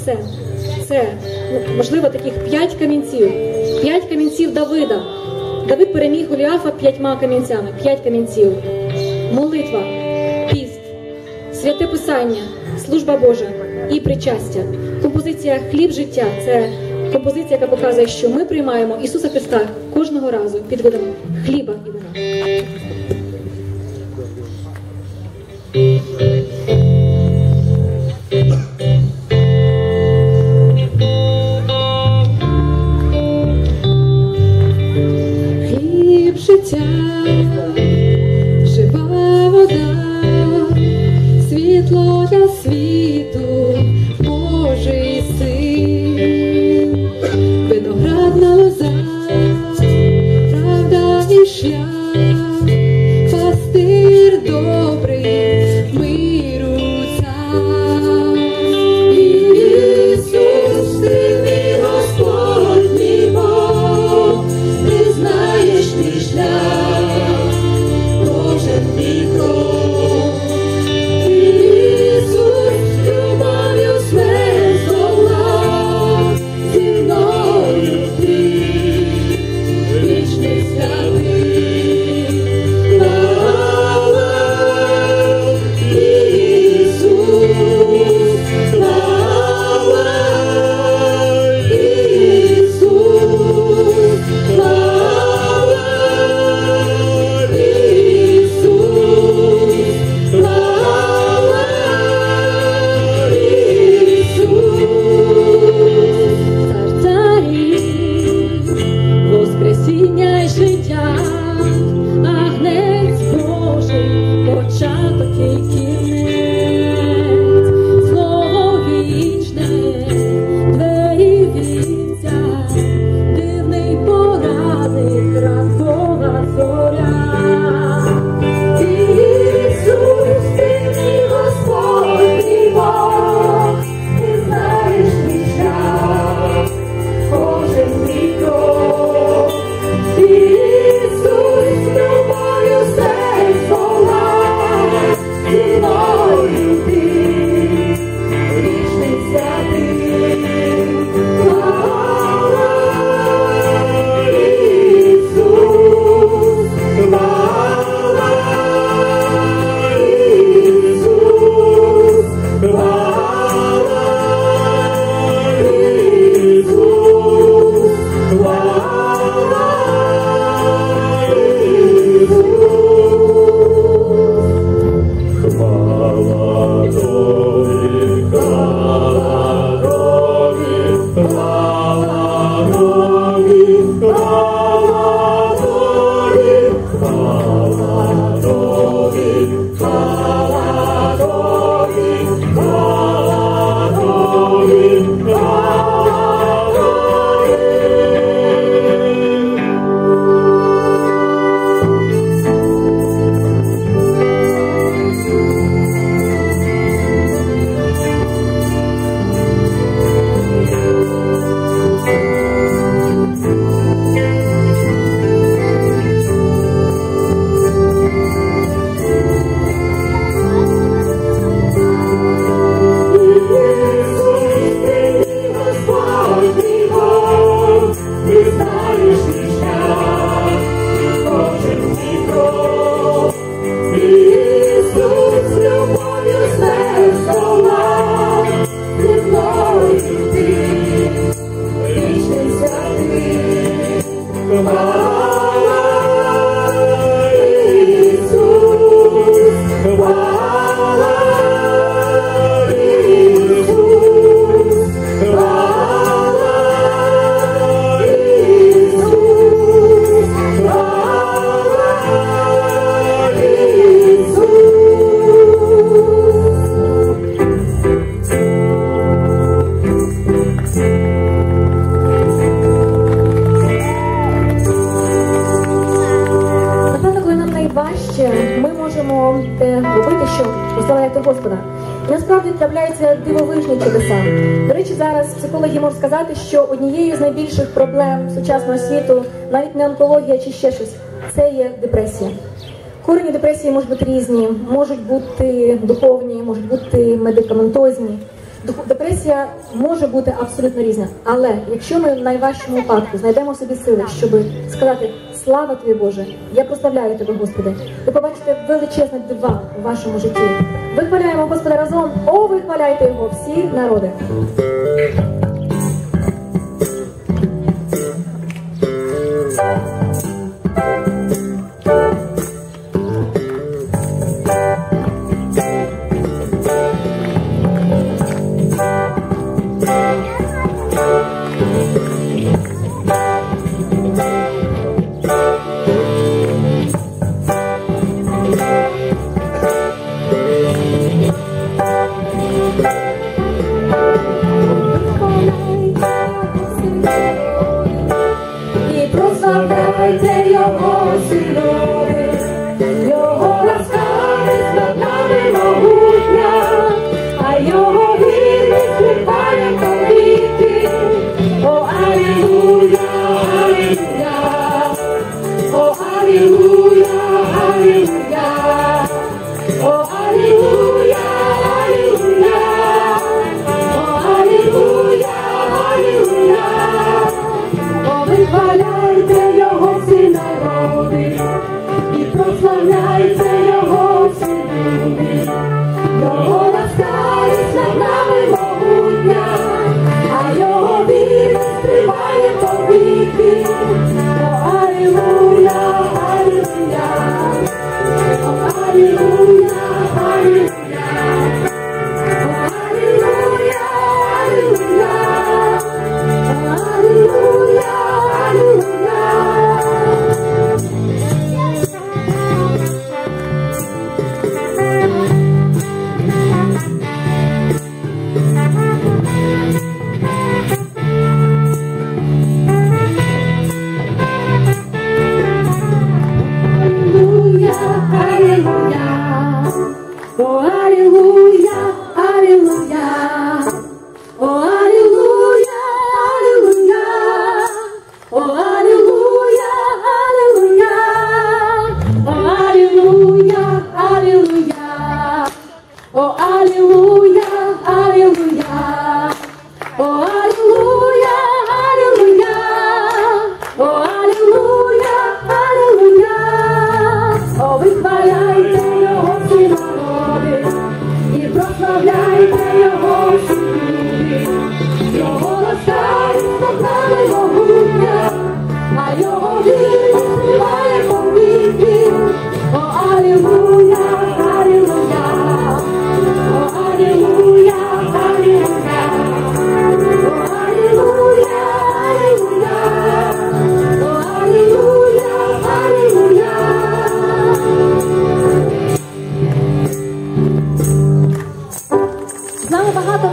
все. Це ну, можливо таких п'ять камінців, п'ять камінців Давида. Давид переміг Голіафа п'ятьма камінцями, п'ять камінців. Молитва, піст, святе писання, служба Божа і причастя. Композиція Хліб життя це композиція, яка показує, що ми приймаємо Ісуса Христа кожного разу під видом хліба і вина. Трапляються дивовижні чудеса. До речі, зараз психологи можуть сказати, що однією з найбільших проблем сучасного світу, навіть не онкологія чи ще щось, це є депресія. Корені депресії можуть бути різні, можуть бути духовні, можуть бути медикаментозні. Депресія може бути абсолютно різна, але якщо ми в найважчому випадку знайдемо собі сили, щоб сказати слава тобі Боже, я прославляю тебе, Господи, ви побачите величезне дива у вашому житті. Вихваляємо Господа разом. О, вихваляйте його всі народи.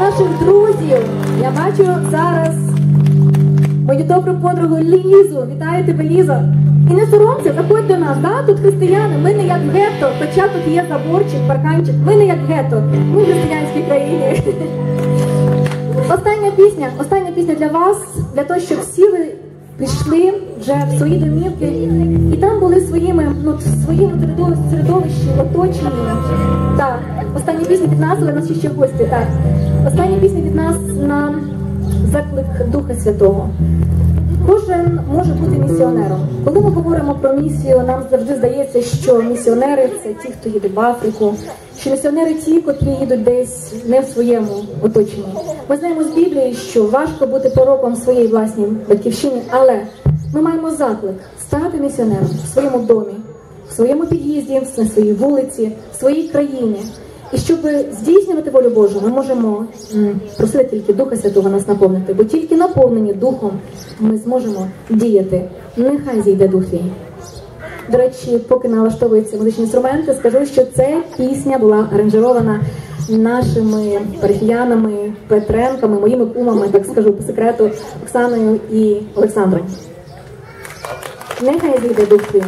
Наших друзів. Я бачу зараз мою добру подругу Лізу. Вітаю тебе, Лізо. І не соромся, заходь до нас. Да? Тут християни, ми не як гетто, хоча тут є заборчик, парканчик. Ми не як гетто, ми в християнській країні. Остання пісня, остання пісня для вас, для того, щоб всі ви прийшли вже в свої домівки, і там були своїми, ну, середовищі, середовищі оточені. Так, остання пісня від нас, але нас ще гості. Так, остання пісня від нас на заклик Духа Святого. Кожен може бути місіонером. Коли ми говоримо про місію, нам завжди здається, що місіонери це ті, хто їде в Африку, що місіонери ті, котрі їдуть десь не в своєму оточенні. Ми знаємо з Біблії, що важко бути пророком в своїй власній батьківщині, але ми маємо заклик стати місіонером в своєму домі, в своєму під'їзді, на своїй вулиці, в своїй країні. І щоб здійснювати волю Божу, ми можемо просити тільки Духа Святого нас наповнити, бо тільки наповнені Духом ми зможемо діяти. Нехай зійде Дух твій. До речі, поки налаштовуються музичні інструменти, скажу, що ця пісня була аранжирована нашими парафіянами, Петренками, моїми кумами, так скажу по секрету, Оксаною і Олександром. Нехай зійде Дух твій.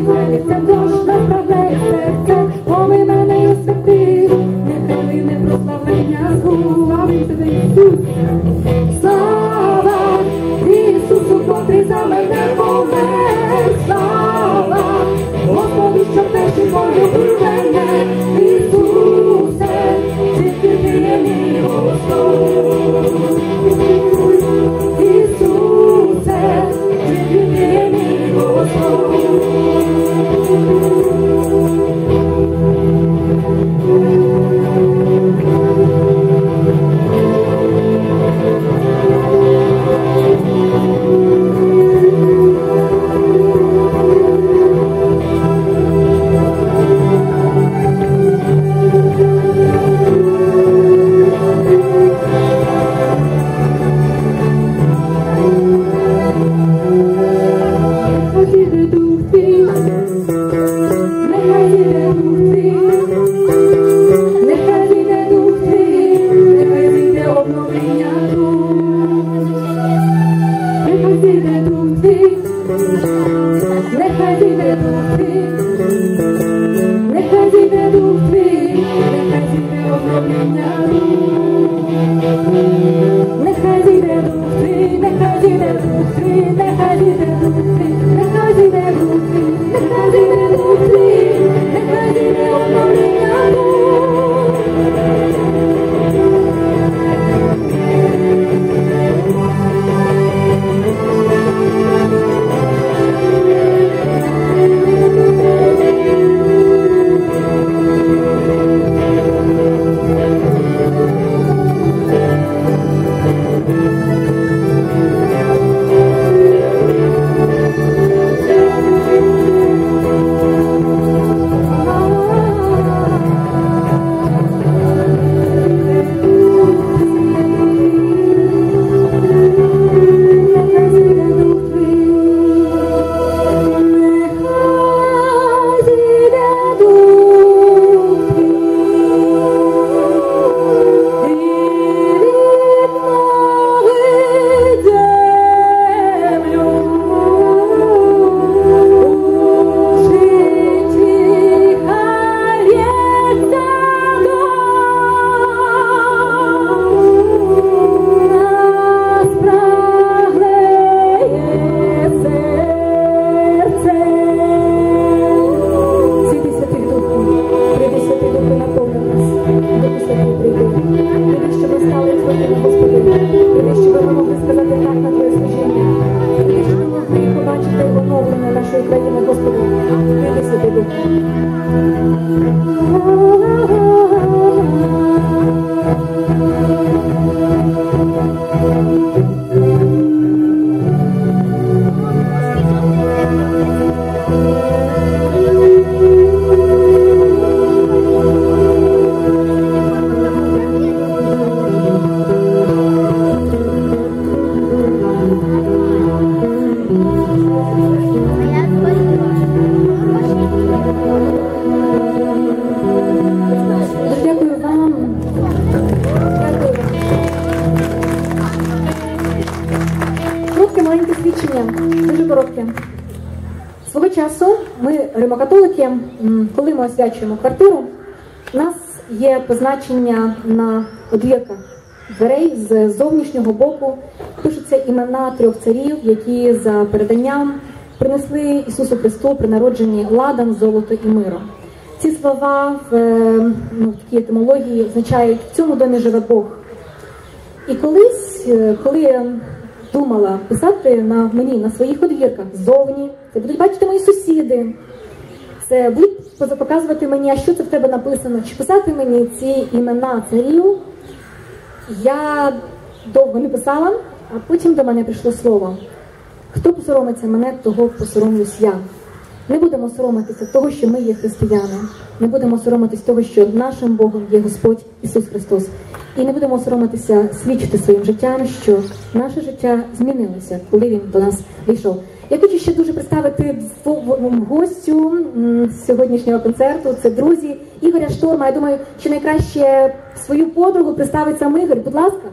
Хвилиться дощ, направляє серце, мови мене освяти, нехай лине прославлення звук, славим тебе, Ісус. Слава Ісусу, котрий за мене помер, слава Господу, що перший полюбив мене, Ісусе, тільки ти є мій Господь. Є освячуємо квартиру, у нас є позначення на одвірках дверей з зовнішнього боку. Пишуться імена трьох царів, які за переданням принесли Ісусу Христу при народженні ладан, золото і миро. Ці слова в, е, ну, в такій етимології означають в цьому домі живе Бог. І колись, е, коли я думала писати на мені на своїх одвірках ззовні, це будуть бачити мої сусіди, це будуть показувати мені, а що це в тебе написано, чи писати мені ці імена царів. Я довго не писала, а потім до мене прийшло слово. Хто посоромиться мене, того посоромлюсь я. Не будемо соромитися того, що ми є християни. Не будемо соромитися того, що нашим Богом є Господь Ісус Христос. І не будемо соромитися свідчити своїм життям, що наше життя змінилося, коли він до нас вийшов. Я хочу ще дуже представити гостю сьогоднішнього концерту. Це друзі Ігоря Шторма. Я думаю, що найкраще свою подругу представить сам Ігор. Будь ласка.